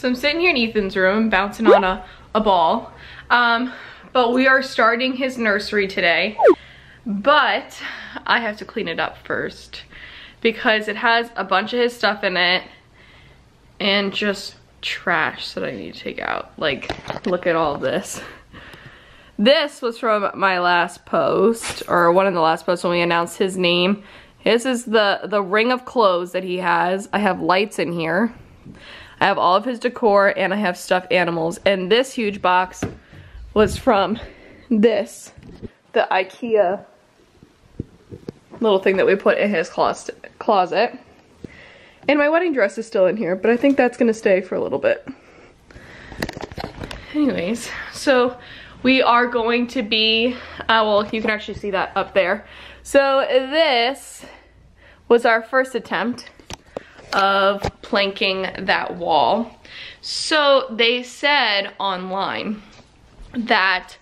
So I'm sitting here in Ethan's room, bouncing on a, a ball. Um, but we are starting his nursery today. But I have to clean it up first because it has a bunch of his stuff in it and just trash that I need to take out. Like, look at all this. This was from my last post, or one of the last posts when we announced his name. This is the, the ring of clothes that he has. I have lights in here. I have all of his decor and I have stuffed animals. And this huge box was from this, the Ikea little thing that we put in his closet. And my wedding dress is still in here, but I think that's gonna stay for a little bit. Anyways, so we are going to be, uh, well, you can actually see that up there. So this was our first attempt of planking that wall. So they said online that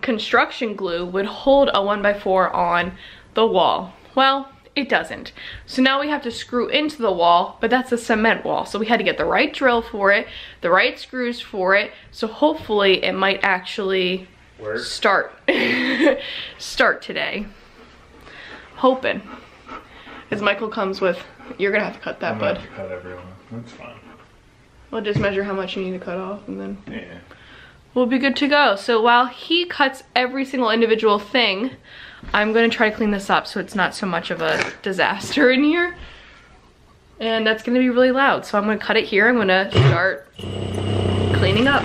construction glue would hold a one by four on the wall. Well, it doesn't. So now we have to screw into the wall, but that's a cement wall. So we had to get the right drill for it, the right screws for it. So hopefully it might actually Work. start, start today. Hoping. As Michael comes with, you're gonna have to cut that, I'm bud. To cut everyone. That's fine. We'll just measure how much you need to cut off and then yeah. we'll be good to go. So while he cuts every single individual thing, I'm gonna try to clean this up so it's not so much of a disaster in here. And that's gonna be really loud. So I'm gonna cut it here. I'm gonna start cleaning up.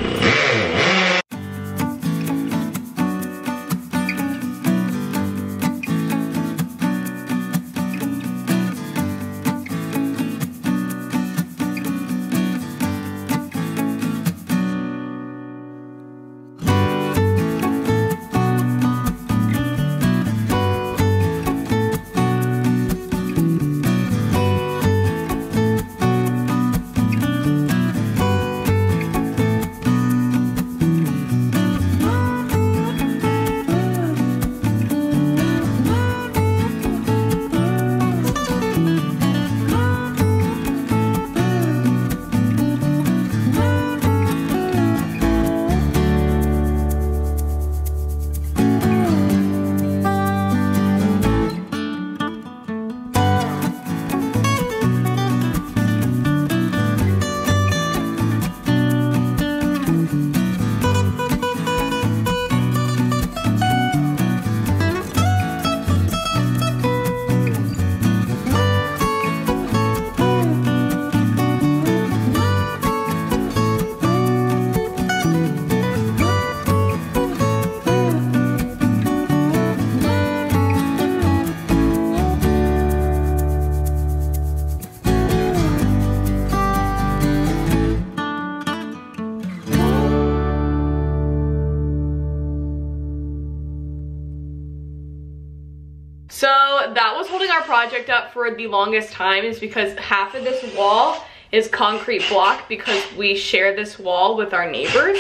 That was holding our project up for the longest time is because half of this wall is concrete block because we share this wall with our neighbors.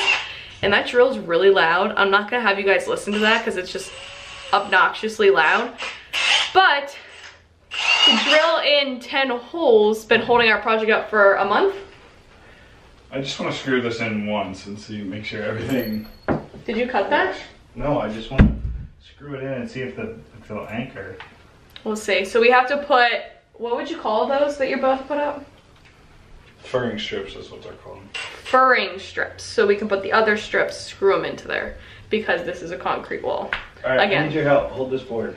And that drill is really loud. I'm not gonna have you guys listen to that because it's just obnoxiously loud. But to drill in 10 holes, been holding our project up for a month. I just want to screw this in once and see, make sure everything. Did you cut that? No, I just want to screw it in and see if the if it'll anchor. We'll see. So we have to put, what would you call those that you both put up? Furring strips is what they're called. Furring strips. So we can put the other strips, screw them into there because this is a concrete wall. All right, Again. I need your help. Hold this board.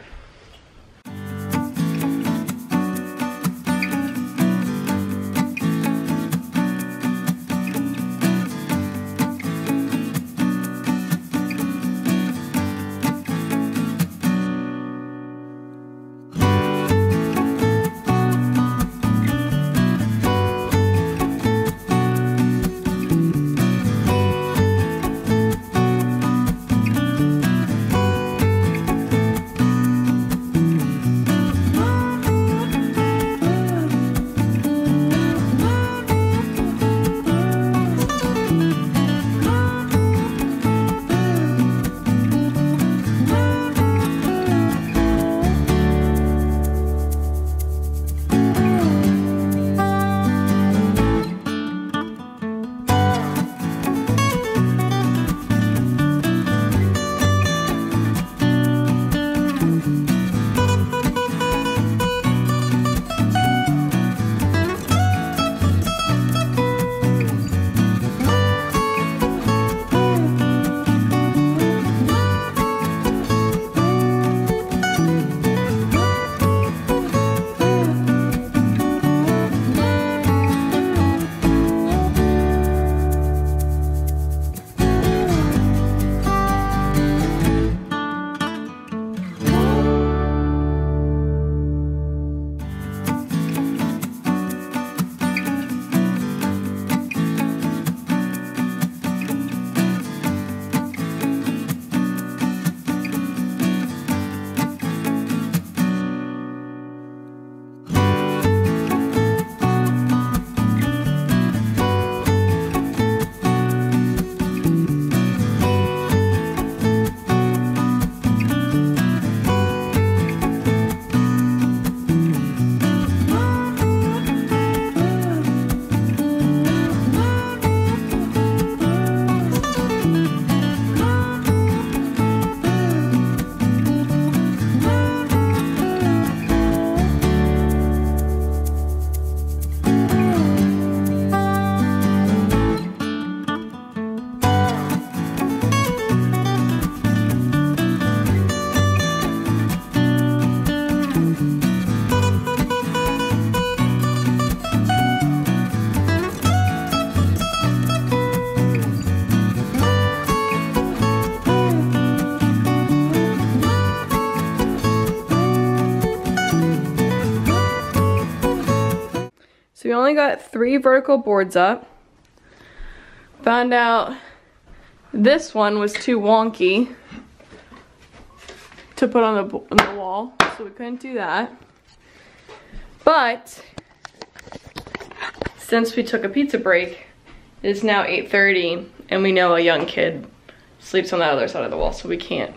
Three vertical boards up. Found out this one was too wonky to put on the, on the wall, so we couldn't do that. But, since we took a pizza break, it is now 8.30 and we know a young kid sleeps on the other side of the wall, so we can't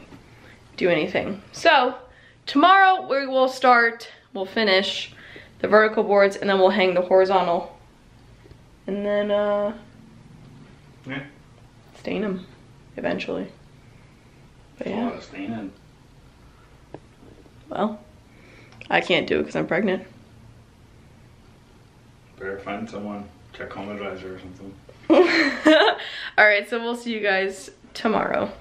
do anything. So, tomorrow we will start, we'll finish the vertical boards and then we'll hang the horizontal. And then, uh, Yeah. stain them eventually. But yeah, staining. well, I can't do it because I'm pregnant. Better find someone. Check home advisor or something. All right, so we'll see you guys tomorrow.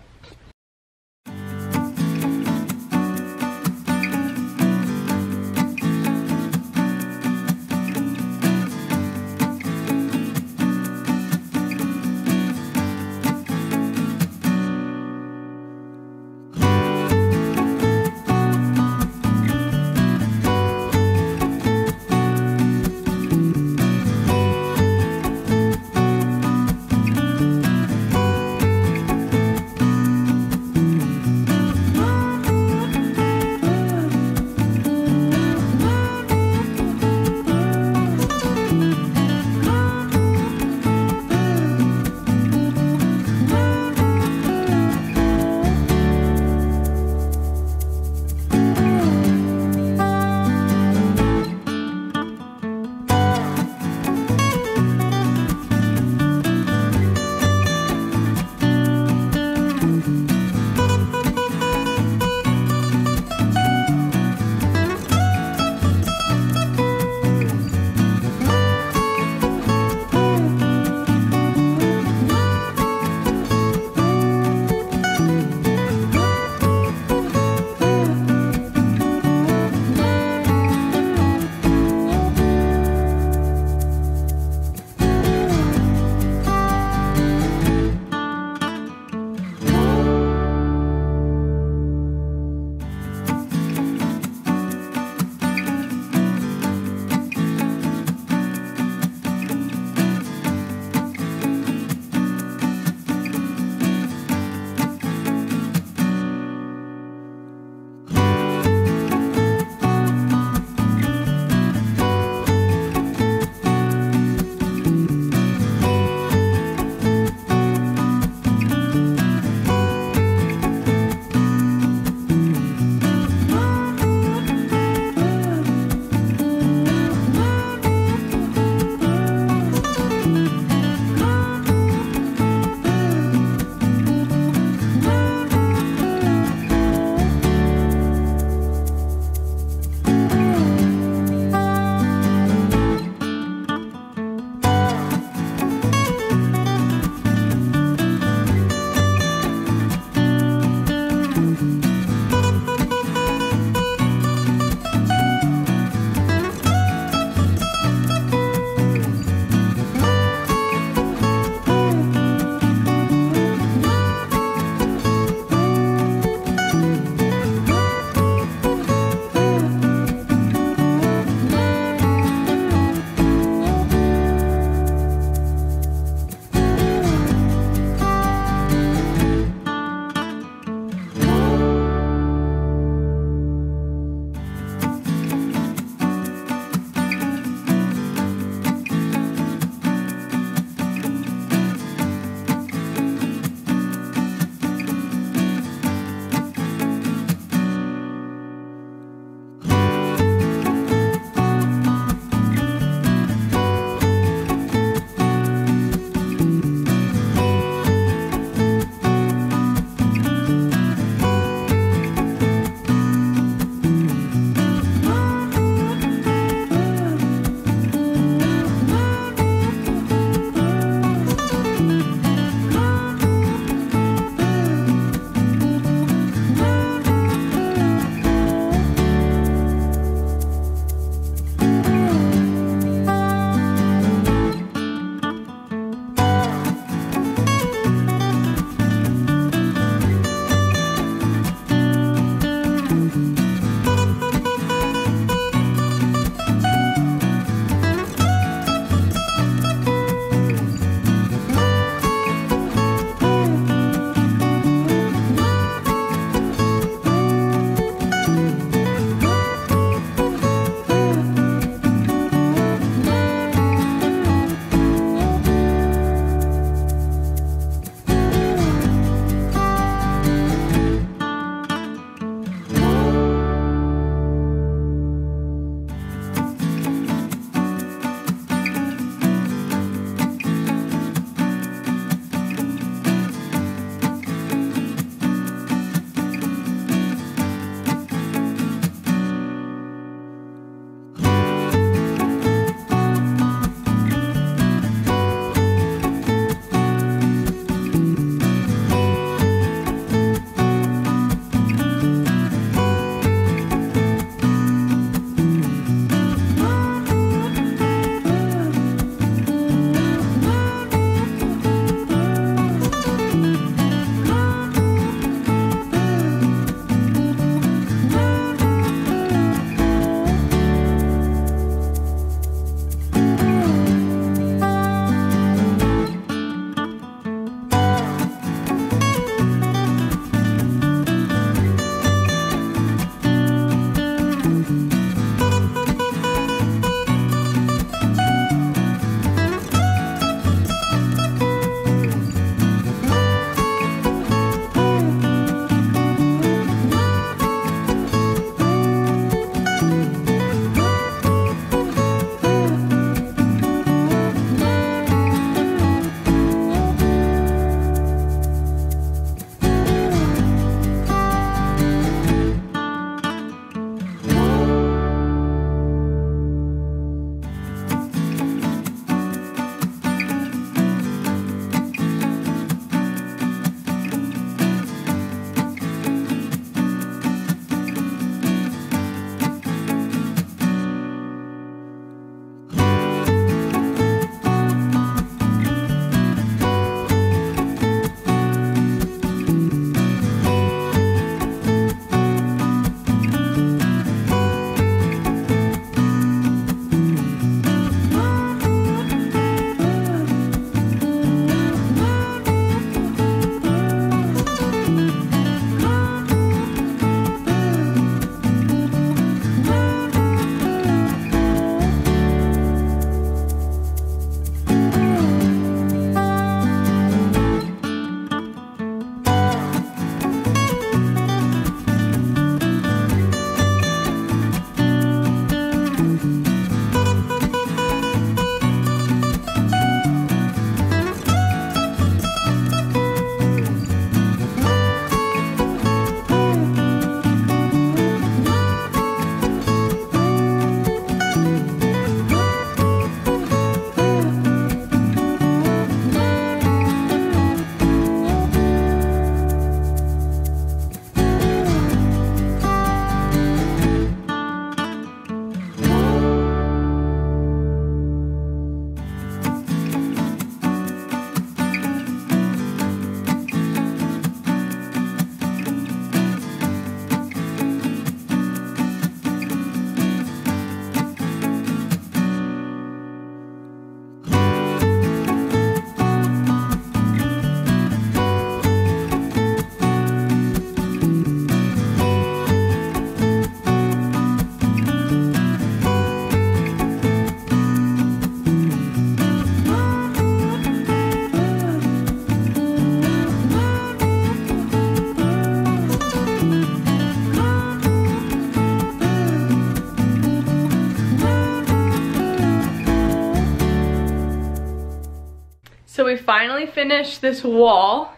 Finally finished this wall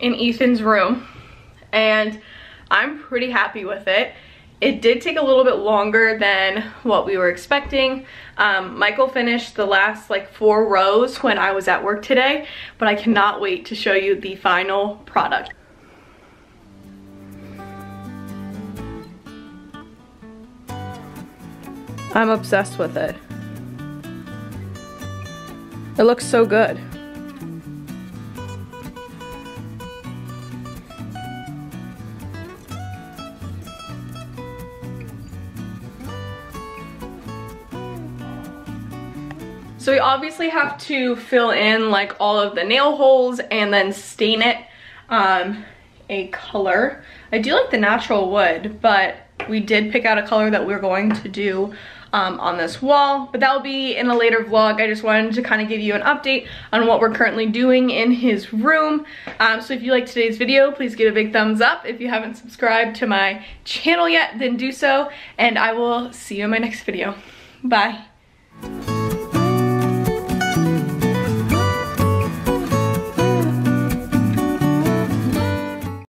in Ethan's room and I'm pretty happy with it. It did take a little bit longer than what we were expecting. Um, Michael finished the last like four rows when I was at work today, but I cannot wait to show you the final product. I'm obsessed with it. It looks so good. So we obviously have to fill in like all of the nail holes and then stain it um, a color. I do like the natural wood, but we did pick out a color that we're going to do um, on this wall, but that will be in a later vlog. I just wanted to kind of give you an update on what we're currently doing in his room. Um, so if you liked today's video, please give a big thumbs up. If you haven't subscribed to my channel yet, then do so, and I will see you in my next video. Bye.